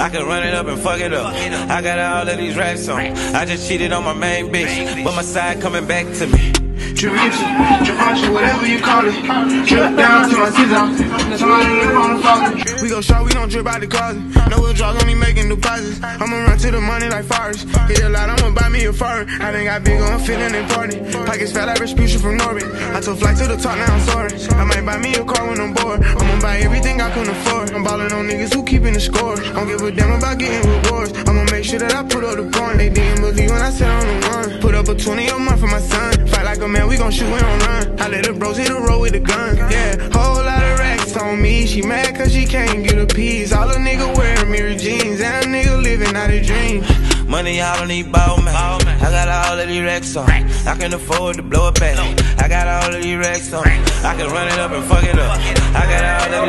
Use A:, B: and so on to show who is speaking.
A: I can run it up and fuck it up. I got all of these raps on. I just cheated on my main bitch, but my side coming back to me.
B: Whatever you call it. Drip down to my on the. We go short, we don't drip out the closet. No wheel draws, only making deposits. I'ma run to the money like Forrest. Hit a lot, I'ma buy me a foreign. I done got big on feeling important. Pockets fat like Rasputia from Norbit. I took flight to the top, now I'm soaring. I might buy me a car when I'm bored. I'ma buy everything I can afford. I'm ballin' on niggas who keeping the score. Don't give a damn about getting rewards. I'ma make sure that I put up the point. They didn't believe when I said I'm the one. Put up a 20 a month for my son. Fight like a man, we gon' shoot, we don't run. I let the bros hit the road with the gun. Yeah, whole lot of racks on me. She mad cause she can't get a piece. All a nigga wearing mirror jeans. And a nigga living out a dream.
A: Money, I don't need ball man. I got all of these racks on. I can afford to blow it back. I got all of these racks on. I can run it up and fuck it up. I got all of